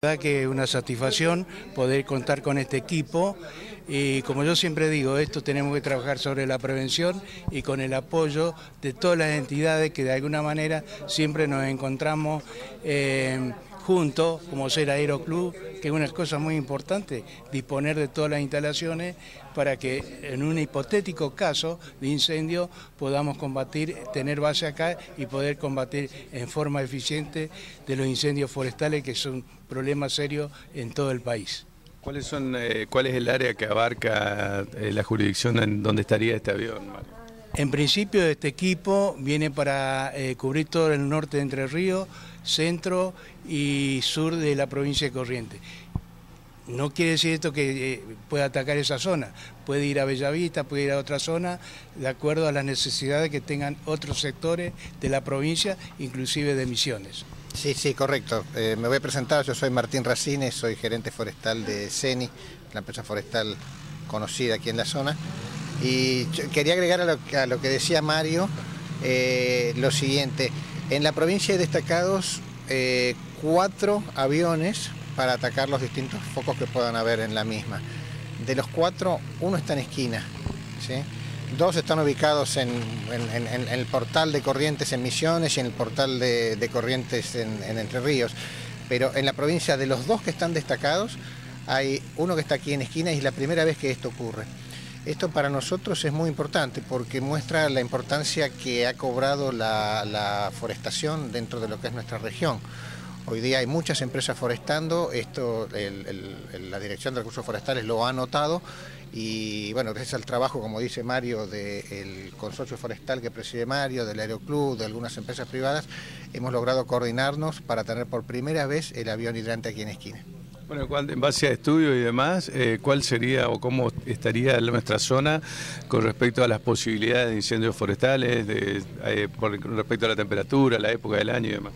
Verdad que una satisfacción poder contar con este equipo. Y como yo siempre digo, esto tenemos que trabajar sobre la prevención y con el apoyo de todas las entidades que de alguna manera siempre nos encontramos eh, juntos, como ser Aeroclub, que es una cosa muy importante, disponer de todas las instalaciones para que en un hipotético caso de incendio podamos combatir, tener base acá y poder combatir en forma eficiente de los incendios forestales que son problemas serios en todo el país. ¿Cuáles son, eh, ¿Cuál es el área que abarca eh, la jurisdicción en donde estaría este avión, Mario? En principio este equipo viene para eh, cubrir todo el norte de Entre Ríos, centro y sur de la provincia de Corrientes. No quiere decir esto que eh, pueda atacar esa zona, puede ir a Bellavista, puede ir a otra zona, de acuerdo a las necesidades que tengan otros sectores de la provincia, inclusive de Misiones. Sí, sí, correcto. Eh, me voy a presentar, yo soy Martín Racines, soy gerente forestal de CENI, la empresa forestal conocida aquí en la zona. Y quería agregar a lo, que decía Mario eh, lo siguiente. En la provincia hay destacados eh, cuatro aviones para atacar los distintos focos que puedan haber en la misma. De los cuatro, uno está en esquina. Dos están ubicados en, el portal de Corrientes en Misiones y en el portal de, Corrientes en, en Entre Ríos. Pero en la provincia de los dos que están destacados, hay uno que está aquí en esquina y es la primera vez que esto ocurre. Esto para nosotros es muy importante porque muestra la importancia que ha cobrado la, forestación dentro de lo que es nuestra región. Hoy día hay muchas empresas forestando, esto la Dirección de Recursos Forestales lo ha notado y bueno, gracias al trabajo, como dice Mario, del consorcio forestal que preside Mario, del Aeroclub, de algunas empresas privadas, hemos logrado coordinarnos para tener por primera vez el avión hidrante aquí en esquina. Bueno, en base a estudios y demás, eh, ¿cuál sería o cómo estaría nuestra zona con respecto a las posibilidades de incendios forestales, de, eh, con respecto a la temperatura, la época del año y demás?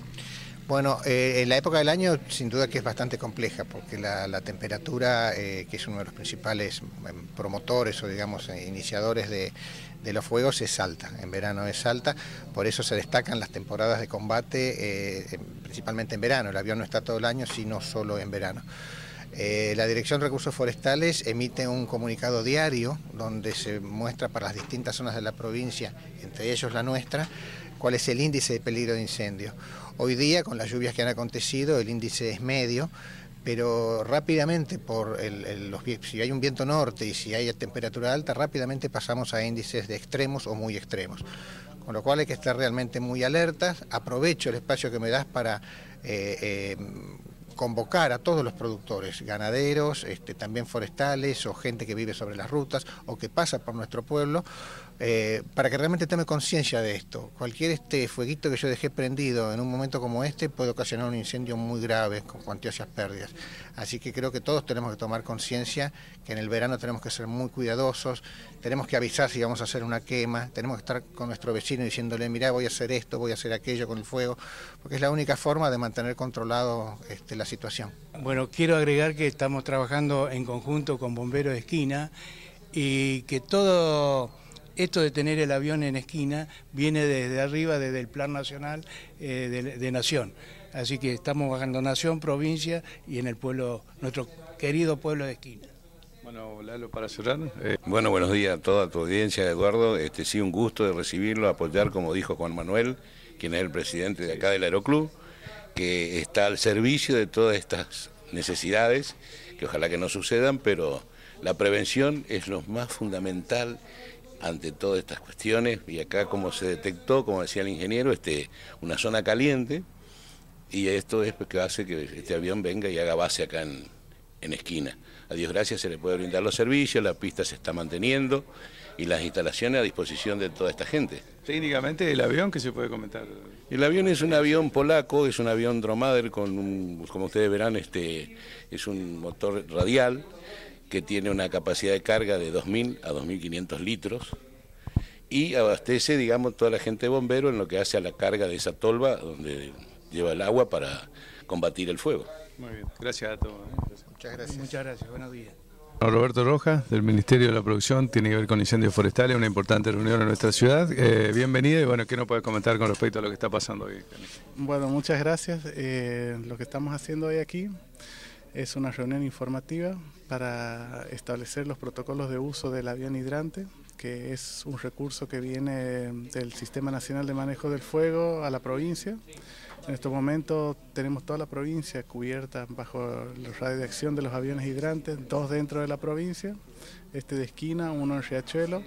Bueno, eh, la época del año sin duda que es bastante compleja porque la, temperatura, que es uno de los principales em, promotores o digamos iniciadores de, de los fuegos es alta, en verano es alta, por eso se destacan las temporadas de combate, eh, principalmente en verano, el avión no está todo el año, sino solo en verano. Eh, la Dirección de Recursos Forestales emite un comunicado diario donde se muestra para las distintas zonas de la provincia, entre ellos la nuestra, cuál es el índice de peligro de incendio. Hoy día, con las lluvias que han acontecido, el índice es medio, pero rápidamente, por los, si hay un viento norte y si hay temperatura alta, rápidamente pasamos a índices de extremos o muy extremos. Con lo cual hay que estar realmente muy alertas. Aprovecho el espacio que me das para eh, eh, convocar a todos los productores, ganaderos, este, también forestales o gente que vive sobre las rutas o que pasa por nuestro pueblo, eh, para que realmente tome conciencia de esto. Cualquier este fueguito que yo dejé prendido en un momento como este puede ocasionar un incendio muy grave con cuantiosas pérdidas. Así que creo que todos tenemos que tomar conciencia que en el verano tenemos que ser muy cuidadosos, tenemos que avisar si vamos a hacer una quema, tenemos que estar con nuestro vecino diciéndole, mira, voy a hacer esto, voy a hacer aquello con el fuego, porque es la única forma de mantener controlado este, la situación. Bueno, quiero agregar que estamos trabajando en conjunto con Bomberos de Esquina y que todo esto de tener el avión en esquina viene desde arriba, desde el Plan Nacional eh, de, Nación. Así que estamos bajando Nación, provincia y en el pueblo, nuestro querido pueblo de esquina. Bueno, Lalo, para cerrar. Eh. Bueno, buenos días a toda tu audiencia, Eduardo. Este, sí, un gusto de recibirlo, apoyar, como dijo Juan Manuel, quien es el presidente de acá del Aeroclub, que está al servicio de todas estas necesidades, que ojalá que no sucedan, pero la prevención es lo más fundamental ante todas estas cuestiones y acá como se detectó, como decía el ingeniero, este, una zona caliente y esto es que hace que este avión venga y haga base acá en, en esquina. A Dios gracias se le puede brindar los servicios, la pista se está manteniendo y las instalaciones a disposición de toda esta gente. Técnicamente el avión, ¿qué se puede comentar? El avión es un avión polaco, es un avión Dromader con un, como ustedes verán, este, es un motor radial que tiene una capacidad de carga de 2.000 a 2.500 litros y abastece, digamos, toda la gente de bombero en lo que hace a la carga de esa tolva donde lleva el agua para combatir el fuego. Muy bien, gracias a todos. ¿eh? Muchas gracias. Muchas gracias, buenos días. Roberto Rojas, del Ministerio de la Producción, tiene que ver con incendios forestales, una importante reunión en nuestra ciudad. Eh, bienvenida y bueno, ¿qué nos puedes comentar con respecto a lo que está pasando hoy? Bueno, muchas gracias. Eh, lo que estamos haciendo hoy aquí es una reunión informativa para establecer los protocolos de uso del avión hidrante, que es un recurso que viene del Sistema Nacional de Manejo del Fuego a la provincia. En estos momentos tenemos toda la provincia cubierta bajo los radios de acción de los aviones hidrantes, dos dentro de la provincia, este de esquina, uno en Riachuelo,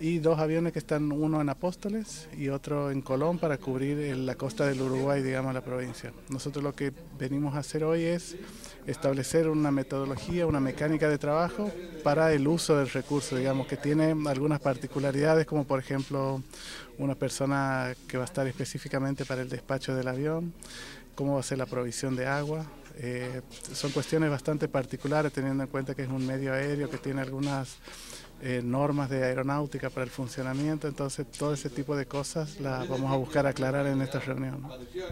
y dos aviones que están, uno en Apóstoles y otro en Colón para cubrir la costa del Uruguay, digamos, la provincia. Nosotros lo que venimos a hacer hoy es establecer una metodología, una mecánica de trabajo para el uso del recurso, digamos, que tiene algunas particularidades, como por ejemplo una persona que va a estar específicamente para el despacho del avión, cómo va a ser la provisión de agua. Eh, son cuestiones bastante particulares teniendo en cuenta que es un medio aéreo que tiene algunas eh, normas de aeronáutica para el funcionamiento, entonces todo ese tipo de cosas las vamos a buscar aclarar en esta reunión.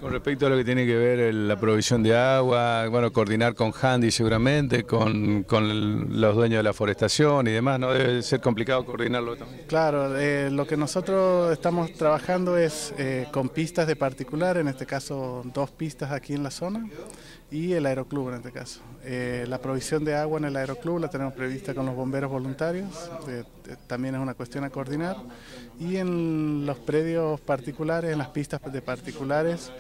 Con respecto a lo que tiene que ver la provisión de agua, bueno, coordinar con Handy seguramente, con, con los dueños de la forestación y demás, ¿no? Debe ser complicado coordinarlo también. Claro, eh, lo que nosotros estamos trabajando es eh, con pistas de particular, en este caso dos pistas aquí en la zona y el aeroclub en este caso. la provisión de agua en el aeroclub la tenemos prevista con los bomberos voluntarios, también es una cuestión a coordinar. Y en los predios particulares, en las pistas de particulares,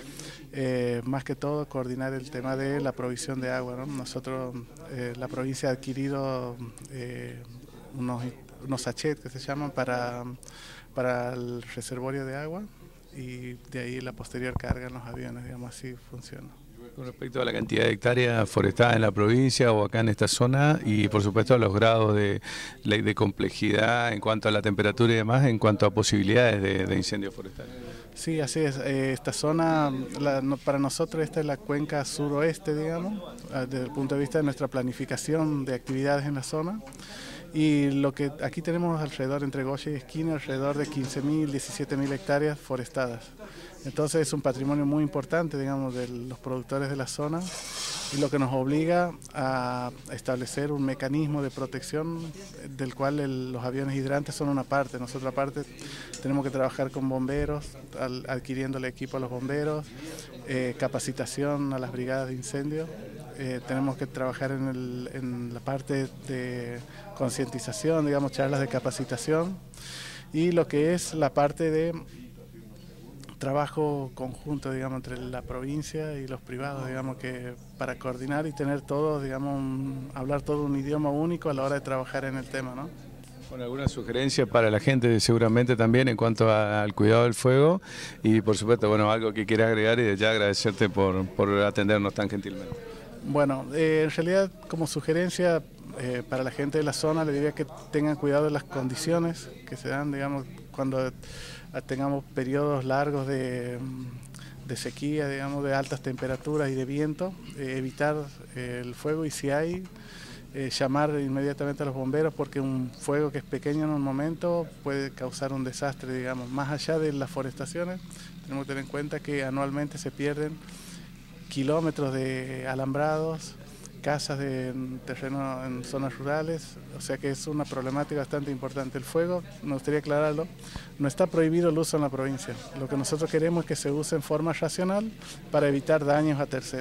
eh, más que todo coordinar el tema de la provisión de agua. Nosotros, eh, la provincia ha adquirido eh, unos, unos sachets que se llaman para, para el reservorio de agua y de ahí la posterior carga en los aviones, digamos así funciona. Con respecto a la cantidad de hectáreas forestadas en la provincia o acá en esta zona y por supuesto a los grados de, de complejidad en cuanto a la temperatura y demás, en cuanto a posibilidades de, de incendios forestales. Sí, así es. Eh, esta zona, para nosotros esta es la cuenca suroeste, digamos, ah, desde el punto de vista de nuestra planificación de actividades en la zona. Y lo que aquí tenemos alrededor, entre Goya y Esquina, alrededor de 15.000, 17.000 hectáreas forestadas. Entonces es un patrimonio muy importante, digamos, de los productores de la zona y lo que nos obliga a establecer un mecanismo de protección del cual los aviones hidrantes son una parte. Nosotros aparte tenemos que trabajar con bomberos, adquiriendo el equipo a los bomberos, eh, capacitación a las brigadas de incendio. Eh, tenemos que trabajar en, en la parte de concientización, digamos, charlas de capacitación y lo que es la parte de trabajo conjunto, digamos, entre la provincia y los privados, digamos, que para coordinar y tener todo, digamos, hablar todo un idioma único a la hora de trabajar en el tema, ¿no? Bueno, alguna sugerencia para la gente seguramente también en cuanto al cuidado del fuego y por supuesto, bueno, algo que quiera agregar y ya agradecerte por, por atendernos tan gentilmente. Bueno, eh, en realidad como sugerencia eh, para la gente de la zona le diría que tengan cuidado de las condiciones que se dan, digamos, cuando tengamos periodos largos de, sequía, digamos, de altas temperaturas y de viento, eh, evitar eh, el fuego y si hay, eh, llamar inmediatamente a los bomberos porque un fuego que es pequeño en un momento puede causar un desastre, digamos. Más allá de las forestaciones, tenemos que tener en cuenta que anualmente se pierden kilómetros de alambrados, casas de terreno en zonas rurales, o sea que es una problemática bastante importante. El fuego, me gustaría aclararlo, no está prohibido el uso en la provincia. Lo que nosotros queremos es que se use en forma racional para evitar daños a terceros.